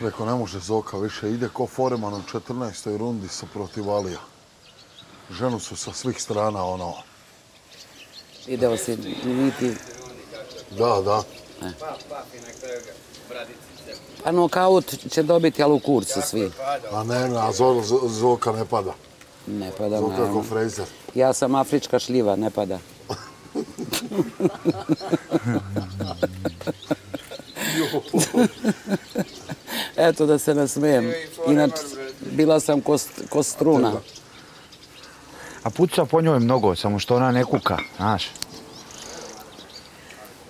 Rekao, ne može Zoka više, ide ko Foreman u 14. rundi sa protiv Alija. Ženu su sa svih strana, ono... Video si niti... Da, da. Pa nokaut će dobiti, ali u kurcu svi. A ne, ne, a Zo- Zo- Zoka ne pada. Ne pada, Zoka ko naravno. Fraser. Ja sam afrička šljiva, ne pada. Eto da se nasmijem. Inače, bila sam ko, st- ko struna. A puca po njoj mnogo, samo što ona ne kuka, znaš.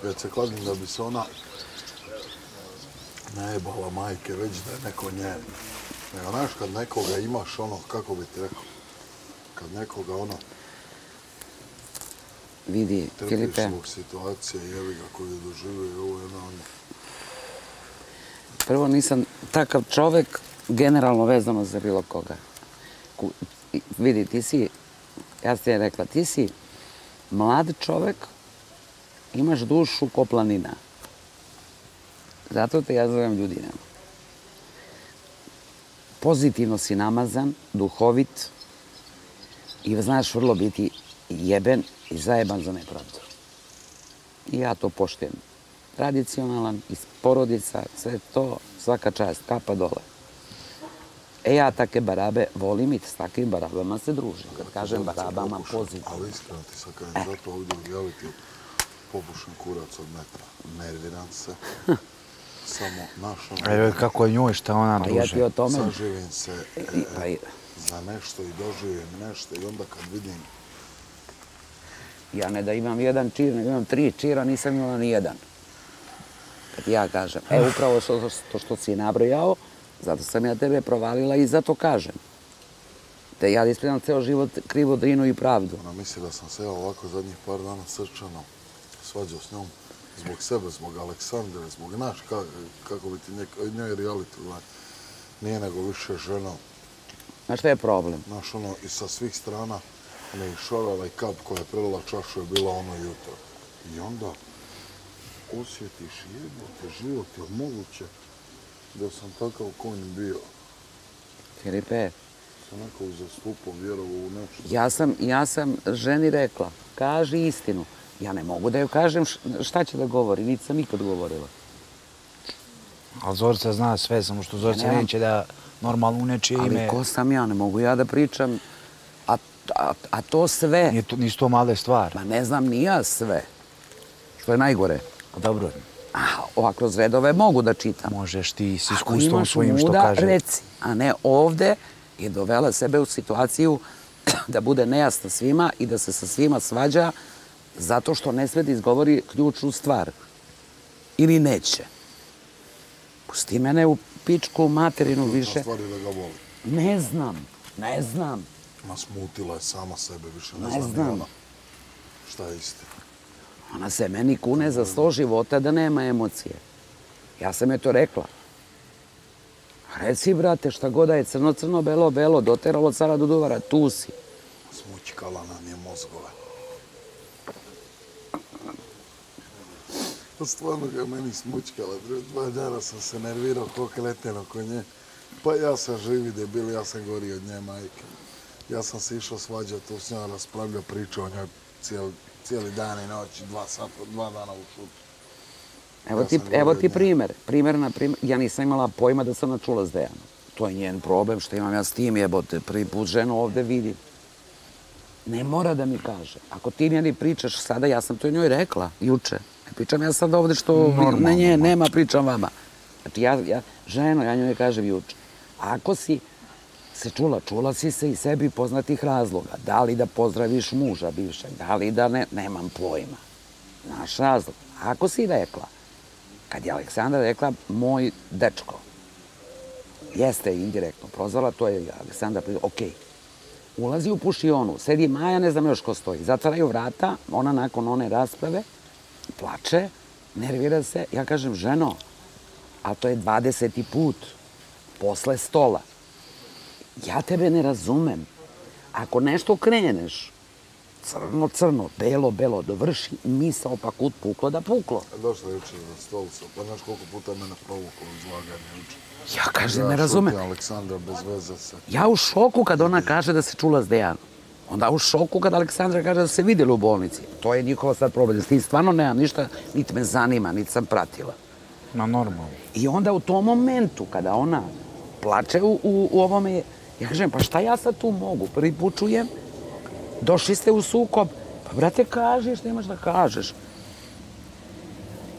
Već se kladim da bi se ona najebala majke, već da je neko njen. Nego, znaš, kad nekoga imaš, ono, kako bi ti rekao, kad nekoga, ono, Vidi, trpiš Filipe, zbog situacije, jevi ga koju je doživio i ovo je ono prvo nisam takav čovek generalno vezano za bilo koga. Ku- Vidi, ti si, ja ti je rekla, ti si mlad čovek, imaš dušu ko planina. Zato te ja zovem ljudina. Pozitivno si namazan, duhovit i znaš vrlo biti jeben i zajeban za nepravdu. I ja to poštujem. Tradicionalan, iz porodica, sve to, svaka čast, kapa dole. E ja take barabe volim i s takvim barabama se družim. Kad kažem barabama, pozitivno. Ali iskreno ti sad kažem, zato ovdje u reality popušam kurac od metra. Nerviram se. Samo naš A joj, kako je njoj, šta ona Pa ja ti druže. o tome... saživim se e, I- Pa i- za nešto i doživim nešto i onda kad vidim Ja ne da imam jedan čir, nego imam tri čira, nisam imala ni jedan. Kad ja kažem, e, upravo što, to što si nabrojao, zato sam ja tebe provalila i zato kažem. Te ja ispravljam ceo život krivo drinu i pravdu. Ona misli da sam se ja ovako zadnjih par dana srčano svađao s njom zbog sebe, zbog Aleksandre, zbog naš, kako, kako bi ti njek- njoj reality gledaj. Nije nego više žena, Znaš šta je problem? Znaš, ono, i sa svih strana, ona i šorala i kap koja je prelila čašu je bila ono jutro. I onda osjetiš jebote, život je moguće da sam takav konj bio. Filipe, Sam nekog zastupao, vjerovao u nešto. ja sam, ja sam ženi rekla, kaži istinu. Ja ne mogu da joj kažem šta će da govori, niti sam nikad govorila. Ali Zorica zna sve, samo što Zorica nemam- neće da normalno u nečije Ali ime... ko sam ja, ne mogu ja da pričam, a, a, a to sve... Nije to, nisu to male stvari. Ma ne znam ni ja sve. Što je najgore. Dobro, A, ova kroz redove mogu da čitam. možeš ti s iskustvom svojim što muda, kaže. reci. A ne ovde je dovela sebe u situaciju da bude nejasna svima i da se sa svima svađa zato što ne sve da izgovori ključnu stvar. Ili neće. Pusti mene u pičku materinu više. stvari da ga voli. Ne znam, ne znam. Nasmutila je sama sebe, više ne, Ne znam. ona šta je istina. Ona se meni kune za sto života da nema emocije. Ja sam je to rekla. Reci, brate, šta god je crno, crno, belo, belo, doteralo cara do duvara, tu si. Smućkala nam je mozgove. Stvarno ga meni smućkala. Pre dva dana sam se nervirao ko kleteno ko nje. Pa ja sam živi debil, ja sam gori od nje majke. Ja sam se išao svađati tu s njom, raspravljao, pričao o njoj cijeli, cijeli dan i noć, dva sata, dva dana u šutu. Evo Ja ti, evo ti nje. primer. Primer, na primer, ja nisam imala pojma da sam načula s Dejanom. To je njen problem, što imam ja s tim jebote. Prvi put ženu ovde vidim. Ne mora da mi kaže. Ako ti meni pričaš sada, ja sam to njoj rekla, juče. Ne pričam ja sad ovde što Normalno, ne nje, ma. nema, pričam vama. Znači ja, ja, ženo, ja njoj kažem juče. Ako si se čula, čula si se i sebi poznatih razloga. Da li da pozdraviš muža bivšeg, da li da ne, nemam pojma. Naš razlog. Ako si rekla, kad je Aleksandra rekla moj dečko, jeste indirektno prozvala, to je Aleksandra priznala, okej. Ulazi u pušionu, sedi Maja, ne znam još ko stoji. Zatvaraju vrata, ona nakon one rasprave plače, nervira se. Ja kažem, ženo, a to je 20. put posle stola. Ja tebe ne razumem. Ako nešto kreneš, crno, crno, belo, belo, dovrši misao pa kut puklo da puklo. Došla jučer na stolicu, pa znaš koliko puta mene provuklo izlaganje jučer. Ja kažem, Ja ne razumem. šutim Aleksandra bez veze se. Ja u šoku kad ona kaže da se čula s Dejanom. Onda u šoku kad Aleksandra kaže da se vidjeli u bolnici. To je njihova sad problem. S tim stvarno nemam ništa, niti me zanima, niti sam pratila. Na normalno. I onda u tom momentu, kada ona plače u, u, u ovome, ja kažem, pa šta ja sad tu mogu? Prvi put čujem, došli ste u sukob, pa brate, kažeš, nemaš da kažeš.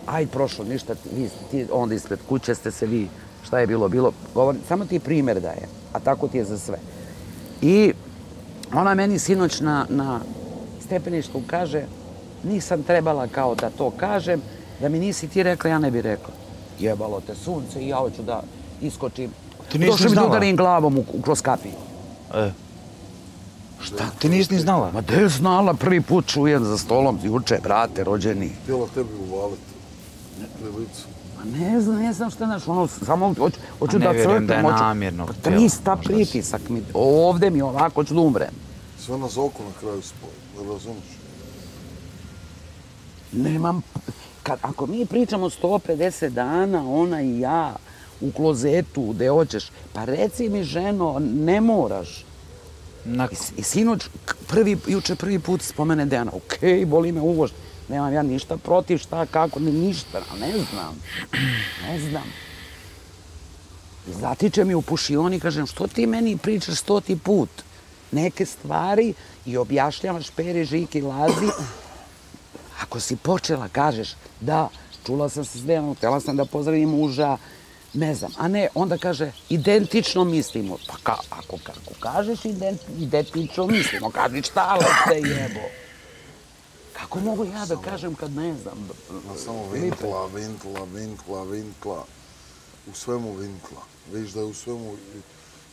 Aj, prošlo, ništa, vi, ti, onda ispred kuće ste se vi, šta je bilo, bilo, govorim, samo ti primjer daje, a tako ti je za sve. I ona meni sinoć na, na stepeništu kaže, nisam trebala kao da to kažem, da mi nisi ti rekla, ja ne bi rekla. Jebalo te sunce i ja hoću da iskočim. Ti nisi Došao mi da udarim glavom u, u, kroz kapiju. E. Šta? Ti nisi ni znala? Ma de znala, prvi put čujem za stolom, juče, brate, rođeni. Htjela tebi uvaliti. Krivicu. Ma ne znam, ne znam šta znaš, ono, samo hoću, hoću A ne da vjerujem da je hoću... namjerno Pa htjela, 300 možda si- pritisak mi, ovde mi ovako, hoću da umrem. Sve nas oko na kraju spoje, da razumiješ? Nemam, kad, ako mi pričamo 150 dana, ona i ja, u klozetu, gde hoćeš, pa reci mi ženo, ne moraš. I, i sinoć, prvi, juče prvi put spomene Dejana, okej, boli me uvošt, nemam ja ništa protiv, šta, kako, ni ništa, ne znam, ne znam. I zatiče mi u pušioni, kažem, što ti meni pričaš stoti put? Neke stvari i objašnjavaš Peri, Žiki, Lazi. Ako si počela, kažeš, da, čula sam se s Dejanom, htjela sam da pozdravim muža, ne znam, a ne, onda kaže, identično mislimo. Pa ka, ako, kako kažeš ident, identično mislimo, kaži šta te jebo. Kako mogu ja da kažem kad ne znam? Ma samo vinkla, vinkla, vinkla, vinkla. U svemu vinkla. Vidiš da je u svemu,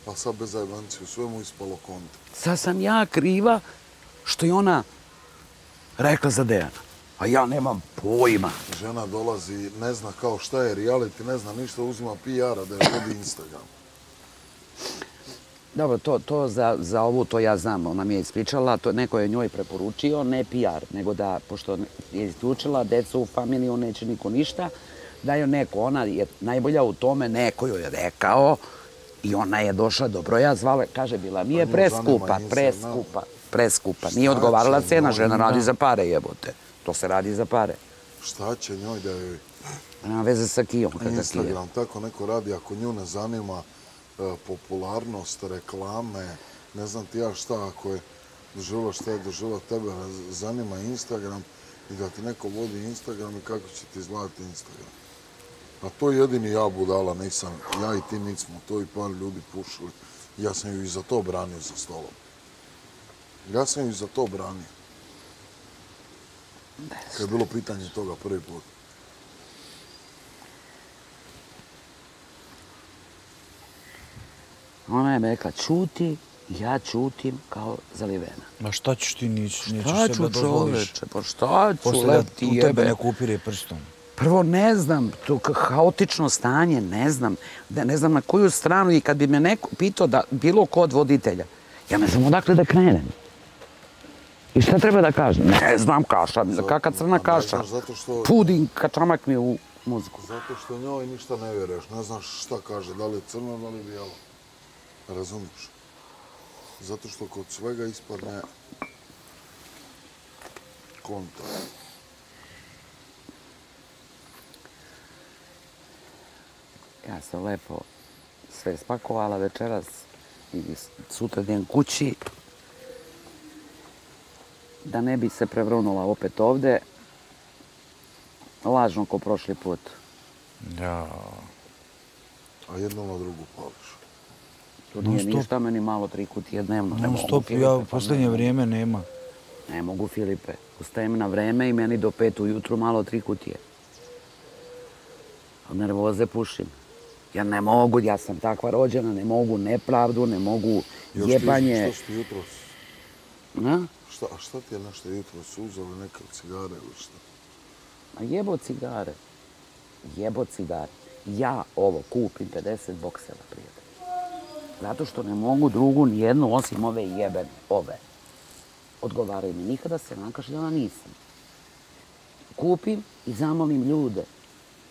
pa sad bez zajbanci, u svemu ispalo konta. Sad sam ja kriva što je ona rekla za Dejana. A ja nemam pojma. Žena dolazi, ne zna kao šta je reality, ne zna ništa, uzima PR-a da je vodi Instagram. Dobro, to, to za, za ovu, to ja znam, ona mi je ispričala, to neko je njoj preporučio, ne PR, nego da, pošto je isključila decu u familiju, neće niko ništa, da je neko, ona je najbolja u tome, neko joj je rekao i ona je došla, dobro ja zvala, kaže, bila mi je nju preskupa, preskupa, preskupa. Šta Nije odgovarala cena, žena radi za pare, jebote. To se radi za pare. Šta će njoj da joj Nema veze sa kijom, kakav kije. Instagram tako neko radi, ako nju ne zanima e, popularnost, reklame, ne znam ti ja šta, ako je doživjela šta je doživjela tebe, zanima Instagram i da ti neko vodi Instagram i kako će ti izgledati Instagram. A to jedini ja budala nisam, ja i ti nismo, to i par ljudi pušili. Ja sam ju i za to branio za stolom. Ja sam ju i za to branio. Kad je bilo pitanje toga prvi put. Ona je rekla, čuti, ja čutim kao zalivena. ma šta ćeš ti, nećeš, nećeš Šta sebe ću čoveče, pa šta ću Posle da u tebe ne kupire prstom. Prvo ne znam, to haotično stanje, ne znam, da ne znam na koju stranu i kad bi me neko pitao da bilo ko od voditelja, ja ne znam odakle da krenem. I šta treba da kažem? Ne znam kaša, kakva crna kaša. zato što- Puding, kačamak mi u muziku. Zato što njoj ništa ne vjeruješ, ne znaš šta kaže, da li je crno, da li je bijelo. Razumiješ? Zato što kod svega ispadne konta. Ja sam lepo sve spakovala večeras i sutra idem kući da ne bi se prevrnula opet ovde lažno ko prošli put. Ja, A jedno na drugu pališ. To nije stop. ništa, meni malo tri kutije dnevno. Ne non stop, Filipe, ja u pa posljednje ne, vrijeme nema. ne mogu, Filipe. Ustajem na vreme i meni do pet ujutru malo tri kutije. Od nervoze pušim. Ja ne mogu, ja sam takva rođena, ne mogu nepravdu, ne mogu Još ti- jebanje. Što si ti jutros, Na? šta, a šta ti je nešto jutros uzeli neke cigare ili šta? A jebo cigare. Jebo cigare. Ja ovo kupim 50 boksera, prijatelj. Zato što ne mogu drugu ni jednu osim ove jebene, ove. odgovaraju mi. Nikada se nakašljala nisam. Kupim i zamolim ljude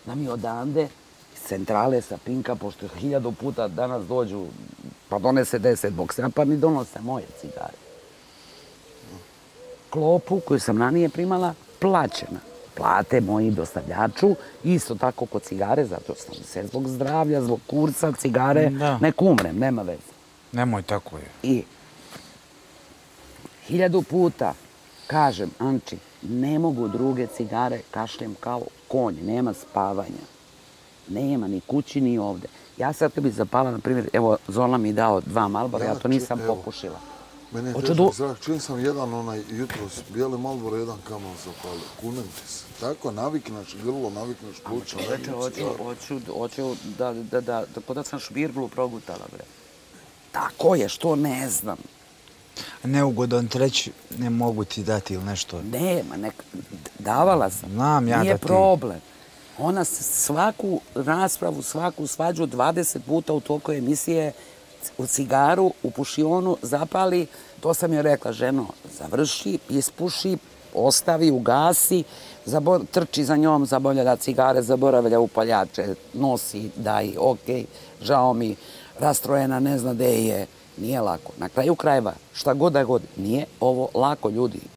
da mi odande iz centrale sa Pinka, pošto hiljadu puta danas dođu, pa donese deset boksa, pa mi donose moje cigare. Klopu koju sam ranije primala, plaćena. Plate moji dostavljaču, isto tako kod cigare, zato sam se zbog zdravlja, zbog kurca, cigare, Da. ne kumrem, nema veze. Nemoj tako je. I hiljadu puta kažem, Anči, ne mogu druge cigare, kašljem kao konj, nema spavanja. Nema ni kući, ni ovde. Ja sad bi zapala, na primjer, evo, Zola mi dao dva Malbora, ja, Ja to nisam evo. pokušila. Meni je težak zrak. Čujem sam jedan onaj jutros, bijeli Malboro, jedan kamal zapalio. Kunem ti se. Tako, navikneš grlo, navikneš pluća. Čoveče, navikneš hoću, hoću, hoću da, da, da, da, kod da sam šbirglu progutala, bre. Tako je, što ne znam. Neugodan treći ne mogu ti dati ili nešto. Nema, nek, davala sam. Znam ja Nije da ti- problem. Ona svaku raspravu, svaku svađu 20 puta u toku emisije u cigaru, u pušionu zapali. To sam joj rekla, ženo, završi, ispuši, ostavi, ugasi, zabor, trči za njom, zaboravlja cigare, zaboravlja upaljače, nosi, daj, okej, žao mi, rastrojena, ne zna gde je. Nije lako. Na kraju krajeva, šta god da god, nije ovo lako, ljudi.